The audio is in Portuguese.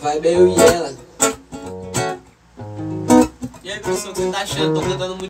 Vai bem eu e ela. E aí, professor, o que você tá achando? Tô cantando muito.